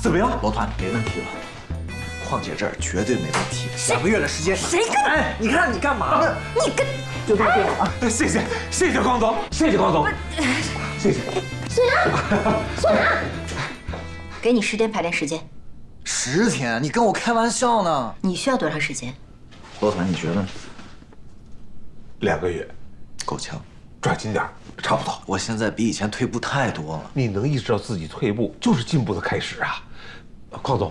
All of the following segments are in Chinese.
怎么样？罗团没问题了，况且这儿绝对没问题。两个月的时间，谁跟？哎，你看你干嘛呢？你跟就这么定了啊！谢谢谢谢光总，谢谢光总，谢谢。孙杨，孙杨，给你十天排练时间，十天？你跟我开玩笑呢？你需要多长时间？罗团，你觉得呢？两个月，够呛。抓紧点，差不多。我现在比以前退步太多了。你能意识到自己退步，就是进步的开始啊！邝总，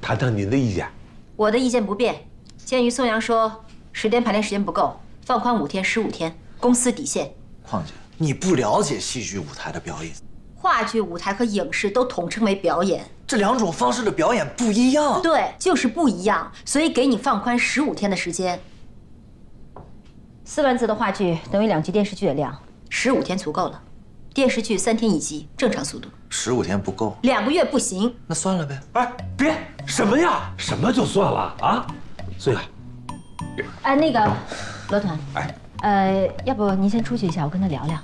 谈谈您的意见。我的意见不变。鉴于宋阳说十天排练时间不够，放宽五天、十五天，公司底线。邝姐，你不了解戏剧舞台的表演，话剧舞台和影视都统称为表演，这两种方式的表演不一样。对，就是不一样，所以给你放宽十五天的时间。四万字的话剧等于两集电视剧的量，十五天足够了。电视剧三天一集，正常速度。十五天不够，两个月不行。那算了呗。哎，别什么呀？什么就算了啊？孙雅，哎，那个罗团，哎，呃，要不您先出去一下，我跟他聊聊。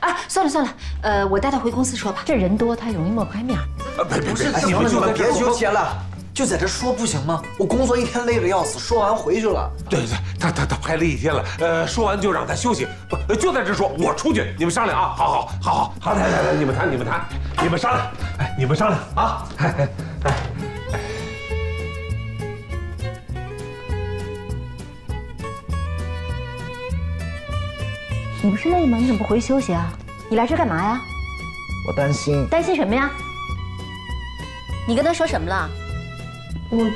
啊，算了算了，呃，我带他回公司说吧。这人多，他容易抹开面。呃，别别别，行了，你们别纠结了。就在这说不行吗？我工作一天累得要死，说完回去了。对对，他他他拍了一天了，呃，说完就让他休息，不就在这说。我出去，你们商量啊！好好好好好，来来来，你们谈你们谈，你们商量，哎，你们商量啊！哎哎，你不是累吗？你怎么不回去休息啊？你来这干嘛呀？我担心。担心什么呀？你跟他说什么了？我，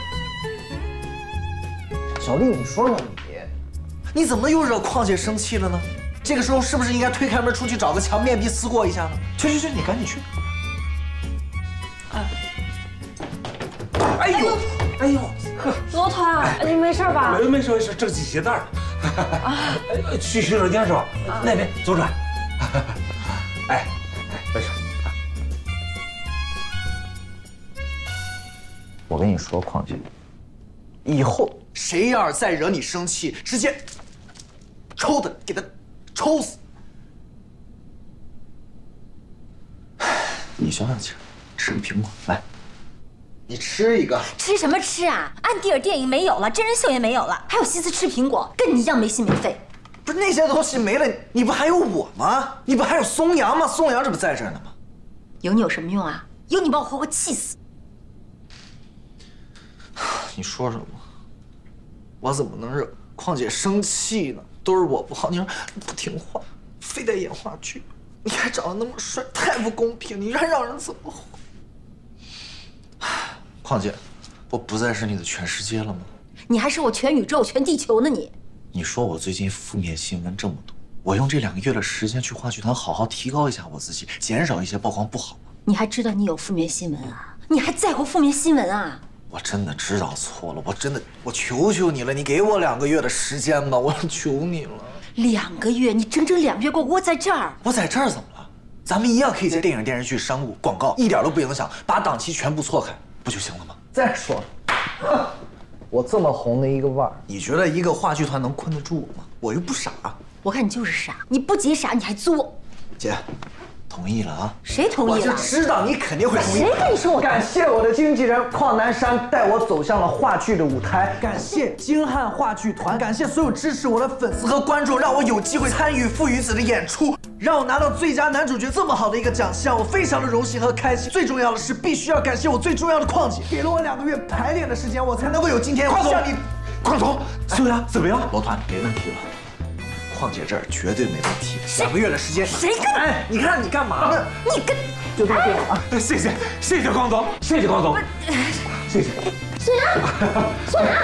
小丽，你说说你，你怎么又惹邝姐生气了呢？这个时候是不是应该推开门出去找个墙面壁思过一下呢？去去去，你赶紧去。哎呦，哎呦，罗团，你没事吧？没没事没事，正系鞋带呢。啊，去洗手间是吧？那边左转。哎哎，没事。我跟你说，邝姐，以后谁要是再惹你生气，直接抽他，给他抽死。你消消气，吃个苹果，来，你吃一个。吃什么吃啊？安迪尔电影没有了，真人秀也没有了，还有心思吃苹果？跟你一样没心没肺。不是那些东西没了，你不还有我吗？你不还有松阳吗？松阳这不在这儿呢吗？有你有什么用啊？有你把我活活气死。你说什么？我怎么能惹况姐生气呢？都是我不好，你说不听话，非得演话剧，你还长得那么帅，太不公平！你还让人怎么活？况姐，我不再是你的全世界了吗？你还是我全宇宙、全地球呢！你，你说我最近负面新闻这么多，我用这两个月的时间去话剧团好好提高一下我自己，减少一些曝光，不好吗？你还知道你有负面新闻啊？你还在乎负面新闻啊？我真的知道错了，我真的，我求求你了，你给我两个月的时间吧，我求你了。两个月，你整整两个月给我窝在这儿，我在这儿怎么了？咱们一样可以在电影、电视剧、商务、广告，一点都不影响，把档期全部错开，不就行了吗？再说了，我这么红的一个腕儿，你觉得一个话剧团能困得住我吗？我又不傻，我看你就是傻，你不仅傻，你还作。姐。同意了啊！谁同意了？我就知道你肯定会同意。谁跟你说我？感谢我的经纪人邝南山带我走向了话剧的舞台，感谢京汉话剧团，感谢所有支持我的粉丝和观众，让我有机会参与《父与子》的演出，让我拿到最佳男主角这么好的一个奖项，我非常的荣幸和开心。最重要的是，必须要感谢我最重要的邝姐，给了我两个月排练的时间，我才能够有今天。邝总，邝总，孙杨怎么样？罗团没问题了。邝姐这儿绝对没问题，两个月的时间。谁跟？哎，你看你干嘛呢？你跟就这么定了啊！谢谢谢谢光总，谢谢光总，谢谢。孙杨，孙杨。